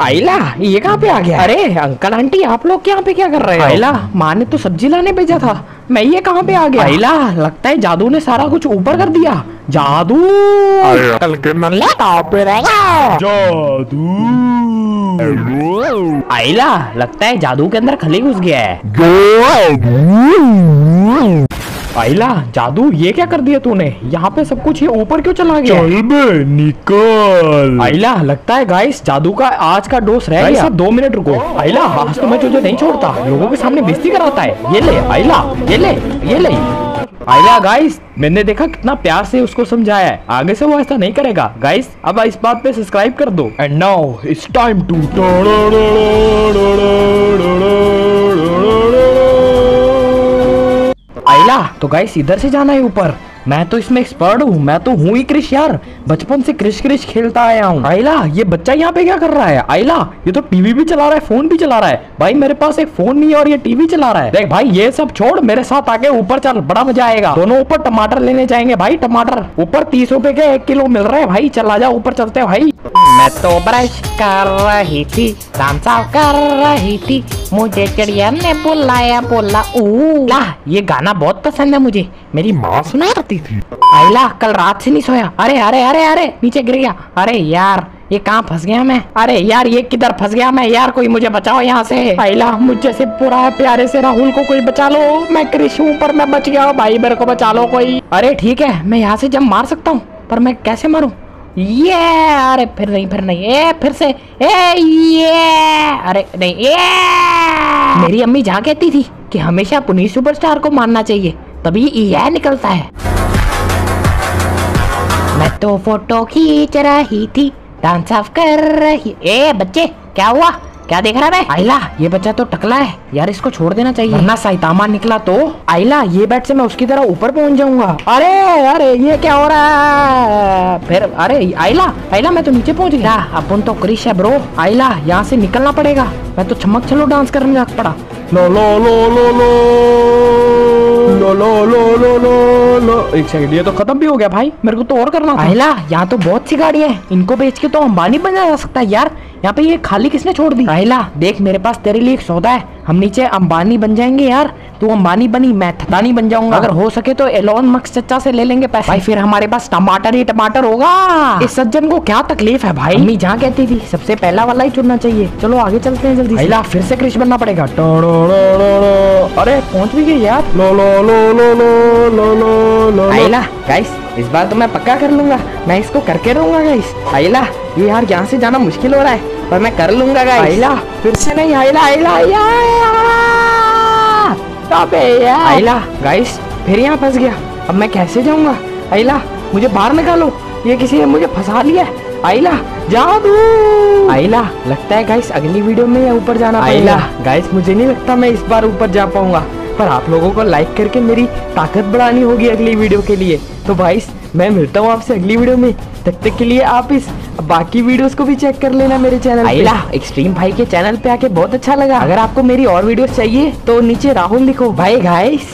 आइला ये कहाँ पे आ गया? अरे अंकल आंटी आप लोग यहाँ पे क्या कर रहे हो? आइला माँ ने तो सब्ज़ी लाने भेजा था। मैं ये कहाँ पे आ गया? आइला लगता है जादू ने सारा कुछ ऊपर कर दिया। जादू! कल के पे जादू! आइला लगता है जादू के अंदर खली घुस गया है। आइला जादू ये क्या कर दिया तूने? यहाँ पे सब कुछ ये ऊपर क्यों चला गया? चल बे निकल। आइला लगता है गाइस जादू का आज का डोस रह गया। दो मिनट रुको। आइला आज तो मैं तुझे नहीं छोड़ता लोगों के सामने बेइज्जती कराता है। ये ले आइला ये ले ये ले। आइला गाइस मैंने देखा कितना प्यार से उसको समझाया है। आगे से वो ऐसा नहीं करेगा। गाइस अब इस बात पे सब्सक्राइब कर दो। And now it's time to आइला तो गाइस इधर से जाना है ऊपर। मैं तो इसमें एक्सपर्ट हूँ, मैं तो हूँ ही क्रिश यार। बचपन से क्रिश क्रिश खेलता आया हूँ। आइला ये बच्चा यहाँ पे क्या कर रहा है? आइला ये तो टीवी भी चला रहा है फ़ोन भी चला रहा है। भाई, मेरे पास एक फ़ोन नहीं है और ये टीवी चला रहा है। देख भाई, ये सब छोड़, मेरे साथ आके ऊपर चल, बड़ा मज़ा आएगा। दोनों ऊपर टमाटर लेने जाएँगे भाई, टमाटर। ऊपर तीस रूपए के एक किलो मिल रहे हैं भाई, चला जाओ ऊपर चलते भाई। मैं तो ब्रश कर रही थी कर रही थी, मुझे चिड़िया ने बुलाया, बोला ये गाना बहुत पसंद है मुझे, मेरी माँ सुना करती थी आइला कल रात से नहीं सोया। अरे अरे अरे अरे, नीचे गिर गया। अरे यार, ये कहाँ फंस गया मैं? अरे यार, ये किधर फंस गया मैं? यार, कोई मुझे बचाओ यहाँ से। आइला मुझे से पूरा प्यारे से। राहुल को कोई बचा लो। मैं कृषि हूँ, पर मैं बच गया भाई, मेरे को बचा लो कोई। अरे ठीक है, मैं यहाँ से जब मार सकता हूँ, पर मैं कैसे मारूं? ये, अरे फिर नहीं फिर नहीं। ए, फिर से। ए, ये, अरे नहीं, ये। मेरी अम्मी जहाँ कहती थी कि हमेशा पुनीत सुपरस्टार को मानना चाहिए, तभी यह निकलता है। मैं तो फ़ोटो खींच रही थी डांस ऑफ़ कर रही ए बच्चे क्या हुआ? क्या देख रहा है आइला ये बच्चा तो टकला है। यार इसको छोड़ देना चाहिए। वरना साइतामा निकला तो? आइला ये बैट से मैं उसकी तरह ऊपर पहुँच जाऊँगा। अरे अरे ये क्या हो रहा है? फिर अरे आइला आइला मैं तो नीचे पहुँच गया। अपन तो क्रिश है ब्रो आइला यहाँ से निकलना पड़ेगा। मैं तो चमक चलो डांस करने जा पड़ा। लो लो लो लो लो। लो लो लो लो लो लो। एक सेकंड ये तो खत्म भी हो गया भाई। मेरे को तो और करना था। आइला यहाँ तो बहुत सी गाड़ियाँ हैं। इनको बेच के तो अंबानी बना जा सकता है यार। यहाँ पे ये खाली किसने छोड़ दी? आइला देख मेरे पास तेरे लिए एक सौदा है। हम नीचे अंबानी बन जाएँगे यार। तू अंबानी बनी मैं थतानी बन जाऊँगा। अगर हो सके तो एलोन मक्स चचा से ले लेंगे पैसे। भाई फिर हमारे पास टमाटर ही टमाटर होगा। इस सज्जन को क्या तकलीफ़ है भाई? अम्मी जहाँ कहती थी सबसे पहला वाला ही चुनना चाहिए। चलो आगे चलते हैं जल्दी फिर से कृष बनना पड़ेगा। अरे पहुँच भी गई यार। लो लो लो लो लो लो लो लो आइला गाइस इस बार तो मैं पक्का कर लूँगा मैं इसको करके रहूँगा गाइस आइला ये यार यहाँ से जाना मुश्किल हो रहा है पर मैं कर लूँगा गाइस आइला फिर से नहीं आइला आइला आइला आइला गाइस फिर यहाँ फंस गया अब मैं कैसे जाऊँगा आइला मुझे बाहर निकालो ये किसी ने मुझे फंसा लिया आइला जादू आइला लगता है गाइस अगली वीडियो में ऊपर जाना आइला गाइस मुझे नहीं लगता मैं इस बार ऊपर जा पाऊँगा पर आप लोगों को लाइक करके मेरी ताकत बढ़ानी होगी अगली वीडियो के लिए। तो भाई मैं मिलता हूँ आपसे अगली वीडियो में। तब तक के लिए आप इस बाकी वीडियोस को भी चेक कर लेना मेरे चैनल आइला एक्सट्रीम भाई के चैनल पे आके बहुत अच्छा लगा। अगर आपको मेरी और वीडियोस चाहिए तो नीचे राहुल लिखो। भाई गाइस